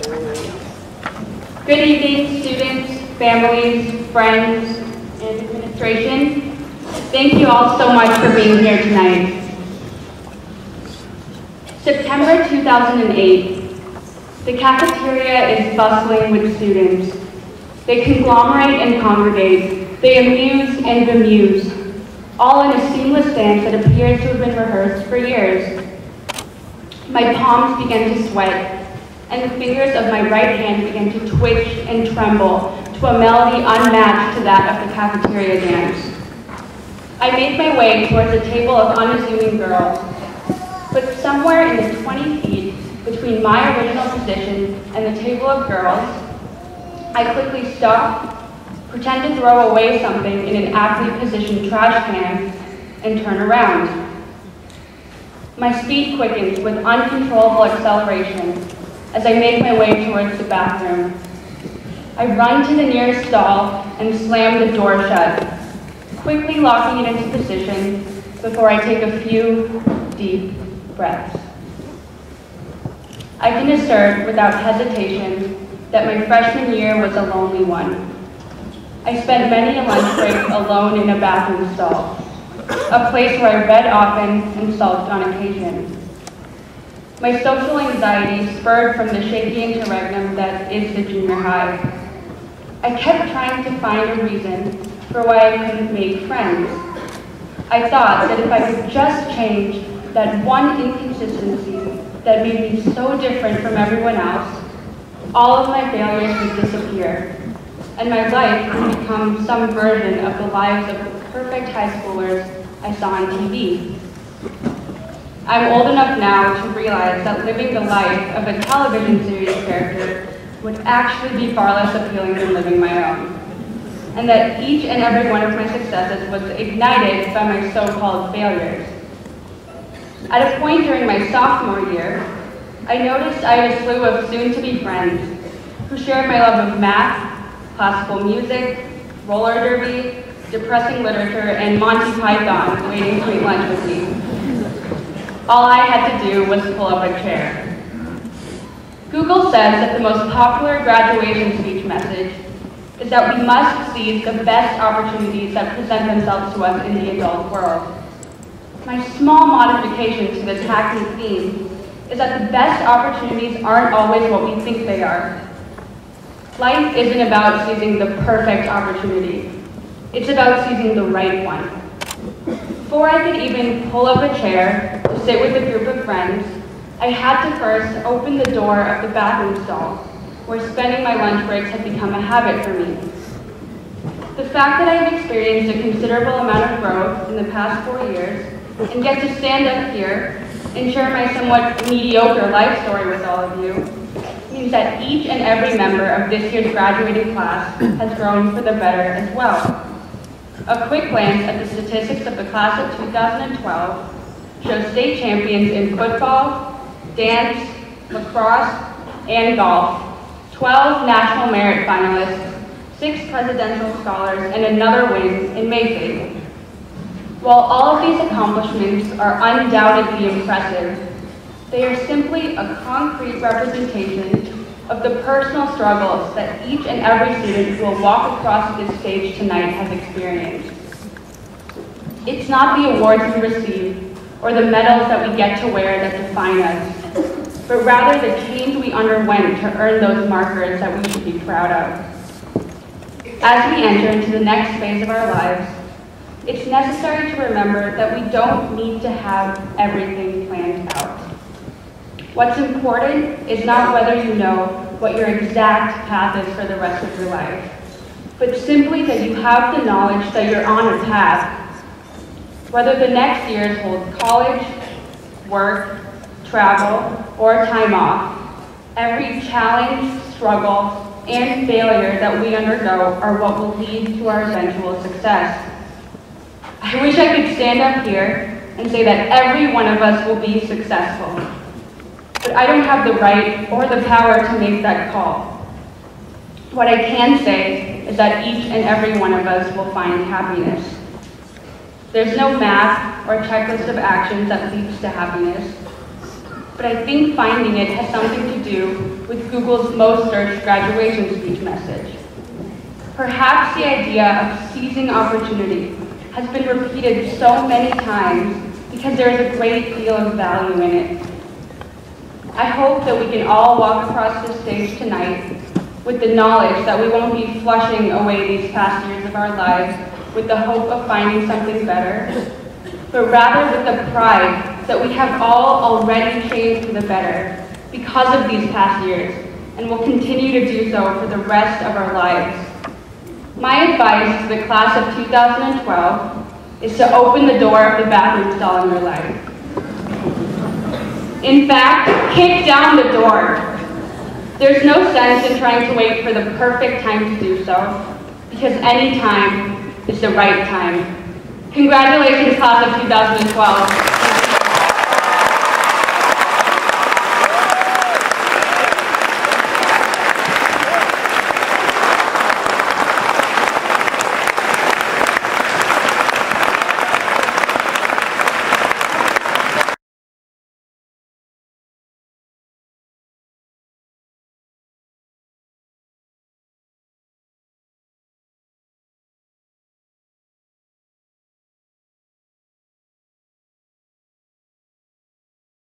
Good evening, students, families, friends, and administration. Thank you all so much for being here tonight. September 2008. The cafeteria is bustling with students. They conglomerate and congregate. They amuse and bemuse, all in a seamless dance that appears to have been rehearsed for years. My palms began to sweat, and the fingers of my right hand began to twitch and tremble to a melody unmatched to that of the cafeteria dance. I made my way towards a table of unassuming girls, but somewhere in the 20 feet between my original position and the table of girls, I quickly stopped, pretend to throw away something in an aptly positioned trash can, and turn around. My speed quickens with uncontrollable acceleration as I make my way towards the bathroom. I run to the nearest stall and slam the door shut, quickly locking it into position before I take a few deep breaths. I can assert without hesitation that my freshman year was a lonely one. I spent many a lunch break alone in a bathroom stall, a place where I read often and sulked on occasion. My social anxiety spurred from the shaky interregnum that is the junior high. I kept trying to find a reason for why I couldn't make friends. I thought that if I could just change that one inconsistency that made me so different from everyone else, all of my failures would disappear, and my life would become some version of the lives of the perfect high schoolers I saw on TV. I'm old enough now to realize that living the life of a television series character would actually be far less appealing than living my own. And that each and every one of my successes was ignited by my so-called failures. At a point during my sophomore year, I noticed I had a slew of soon-to-be friends who shared my love of math, classical music, roller derby, depressing literature, and Monty Python waiting to eat lunch with me. All I had to do was pull up a chair. Google says that the most popular graduation speech message is that we must seize the best opportunities that present themselves to us in the adult world. My small modification to this hackneyed theme is that the best opportunities aren't always what we think they are. Life isn't about seizing the perfect opportunity. It's about seizing the right one. Before I could even pull up a chair to sit with a group of friends, I had to first open the door of the bathroom stall, where spending my lunch breaks had become a habit for me. The fact that I have experienced a considerable amount of growth in the past four years, and get to stand up here and share my somewhat mediocre life story with all of you, means that each and every member of this year's graduating class has grown for the better as well. A quick glance at the statistics of the class of 2012 shows state champions in football, dance, lacrosse, and golf, 12 national merit finalists, six presidential scholars, and another win in Mayfield. While all of these accomplishments are undoubtedly impressive, they are simply a concrete representation of the personal struggles that each and every student who will walk across this stage tonight has experienced. It's not the awards we receive or the medals that we get to wear that define us, but rather the change we underwent to earn those markers that we should be proud of. As we enter into the next phase of our lives, it's necessary to remember that we don't need to have everything planned out. What's important is not whether you know what your exact path is for the rest of your life, but simply that you have the knowledge that you're on a path. Whether the next years hold college, work, travel, or time off, every challenge, struggle, and failure that we undergo are what will lead to our eventual success. I wish I could stand up here and say that every one of us will be successful. But I don't have the right or the power to make that call. What I can say is that each and every one of us will find happiness. There's no math or checklist of actions that leads to happiness. but I think finding it has something to do with Google's most searched graduation speech message. Perhaps the idea of seizing opportunity has been repeated so many times because there is a great deal of value in it. I hope that we can all walk across this stage tonight with the knowledge that we won't be flushing away these past years of our lives with the hope of finding something better, but rather with the pride that we have all already changed for the better because of these past years and will continue to do so for the rest of our lives. My advice to the class of 2012 is to open the door of the bathroom stall in your life. In fact, kick down the door. There's no sense in trying to wait for the perfect time to do so, because any time is the right time. Congratulations, class of 2012.